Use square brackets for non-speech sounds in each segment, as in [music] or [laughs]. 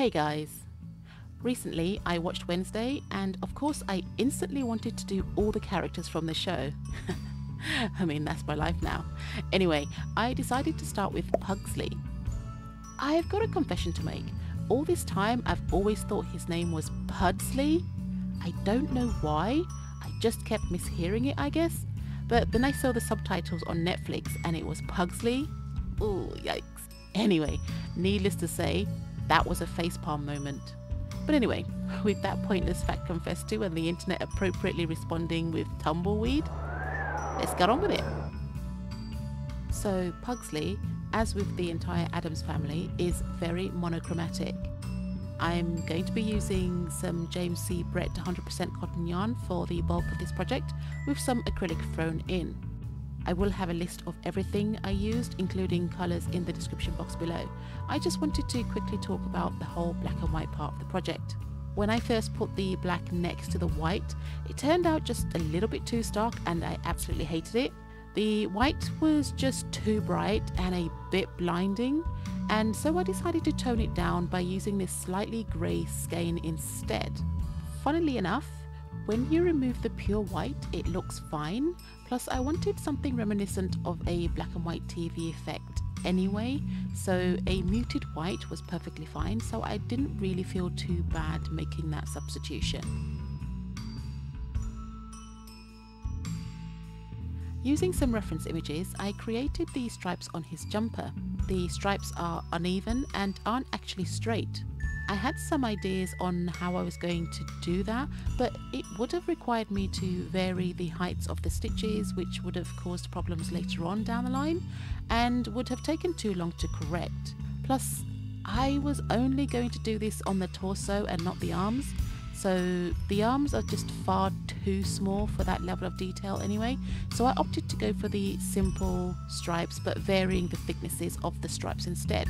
Hey guys! Recently I watched Wednesday and of course I instantly wanted to do all the characters from the show. [laughs] I mean, that's my life now. Anyway, I decided to start with Pugsley. I've got a confession to make. All this time I've always thought his name was Pudsley. I don't know why. I just kept mishearing it, I guess. But then I saw the subtitles on Netflix and it was Pugsley. Oh, yikes. Anyway, needless to say, that was a facepalm moment. But anyway, with that pointless fact confessed to and the internet appropriately responding with tumbleweed, let's get on with it. So, Pugsley, as with the entire Addams family, is very monochromatic. I'm going to be using some James C. Brett 100% cotton yarn for the bulk of this project, with some acrylic thrown in. I will have a list of everything I used, including colours in the description box below. I just wanted to quickly talk about the whole black and white part of the project. When I first put the black next to the white, it turned out just a little bit too stark and I absolutely hated it. The white was just too bright and a bit blinding, and so I decided to tone it down by using this slightly grey skein instead. Funnily enough, when you remove the pure white, it looks fine, plus I wanted something reminiscent of a black and white TV effect anyway, so a muted white was perfectly fine, so I didn't really feel too bad making that substitution. Using some reference images, I created the stripes on his jumper. The stripes are uneven and aren't actually straight. I had some ideas on how I was going to do that, but it would have required me to vary the heights of the stitches, which would have caused problems later on down the line, and would have taken too long to correct. Plus, I was only going to do this on the torso and not the arms, so the arms are just far too small for that level of detail anyway. So I opted to go for the simple stripes but varying the thicknesses of the stripes instead.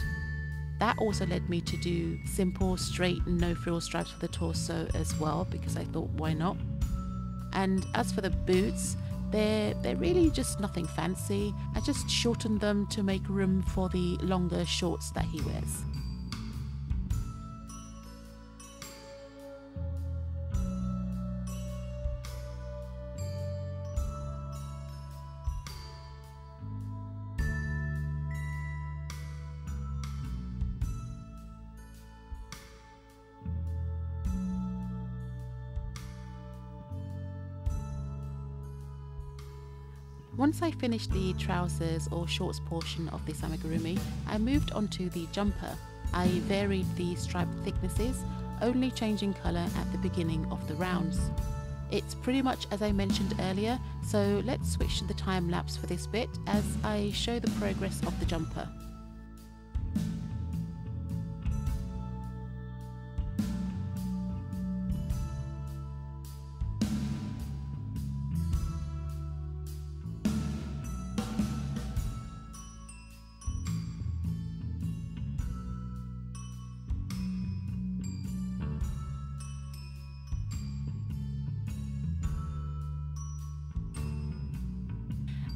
That also led me to do simple, straight, no frill stripes for the torso as well because I thought why not. And as for the boots, they're, they're really just nothing fancy. I just shortened them to make room for the longer shorts that he wears. Once I finished the trousers or shorts portion of this amigurumi, I moved on to the jumper. I varied the stripe thicknesses, only changing colour at the beginning of the rounds. It's pretty much as I mentioned earlier, so let's switch to the time lapse for this bit as I show the progress of the jumper.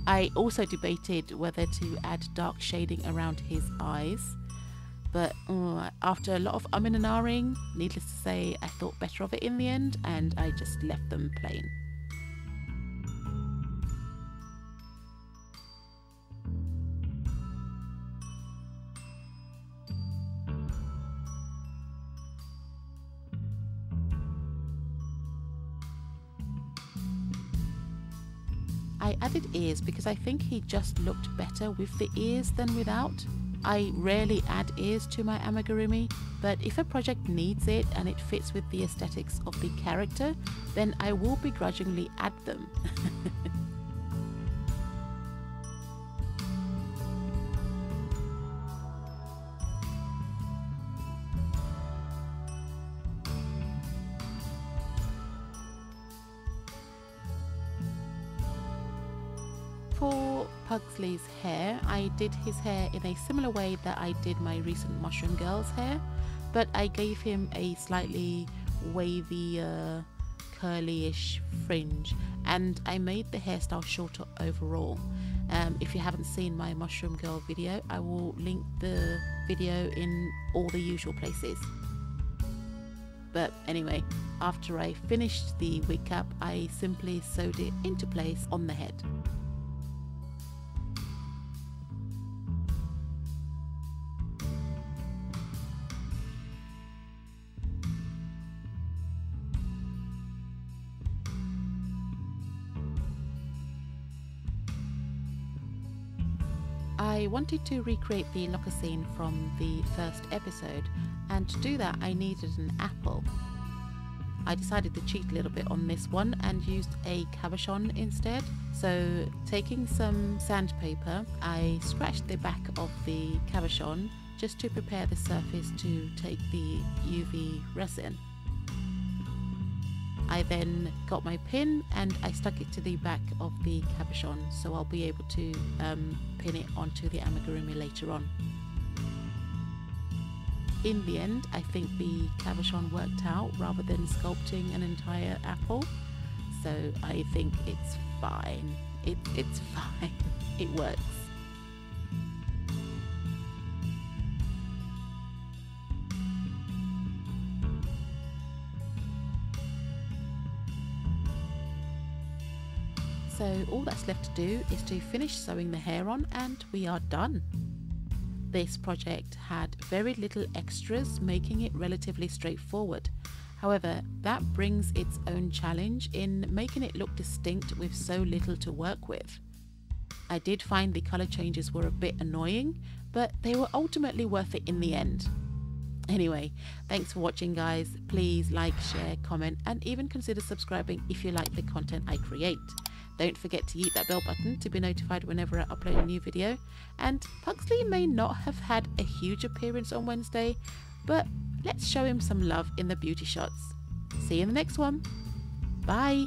I also debated whether to add dark shading around his eyes, but uh, after a lot of umming and ahhing, needless to say, I thought better of it in the end and I just left them plain. I added ears because I think he just looked better with the ears than without. I rarely add ears to my amigurumi, but if a project needs it and it fits with the aesthetics of the character, then I will begrudgingly add them. [laughs] Pugsley's hair, I did his hair in a similar way that I did my recent Mushroom Girl's hair, but I gave him a slightly wavy, uh, curly-ish fringe, and I made the hairstyle shorter overall. Um, if you haven't seen my Mushroom Girl video, I will link the video in all the usual places. But anyway, after I finished the wig cap, I simply sewed it into place on the head. I wanted to recreate the locker scene from the first episode, and to do that, I needed an apple. I decided to cheat a little bit on this one and used a cabochon instead. So, taking some sandpaper, I scratched the back of the cabochon just to prepare the surface to take the UV resin. I then got my pin and I stuck it to the back of the cabochon so I'll be able to um, pin it onto the amigurumi later on. In the end, I think the cabochon worked out rather than sculpting an entire apple, so I think it's fine. It, it's [laughs] fine. It works. So all that's left to do is to finish sewing the hair on and we are done. This project had very little extras making it relatively straightforward. However, that brings its own challenge in making it look distinct with so little to work with. I did find the colour changes were a bit annoying, but they were ultimately worth it in the end. Anyway, thanks for watching guys. Please like, share, comment and even consider subscribing if you like the content I create. Don't forget to hit that bell button to be notified whenever I upload a new video. And Pugsley may not have had a huge appearance on Wednesday, but let's show him some love in the beauty shots. See you in the next one. Bye.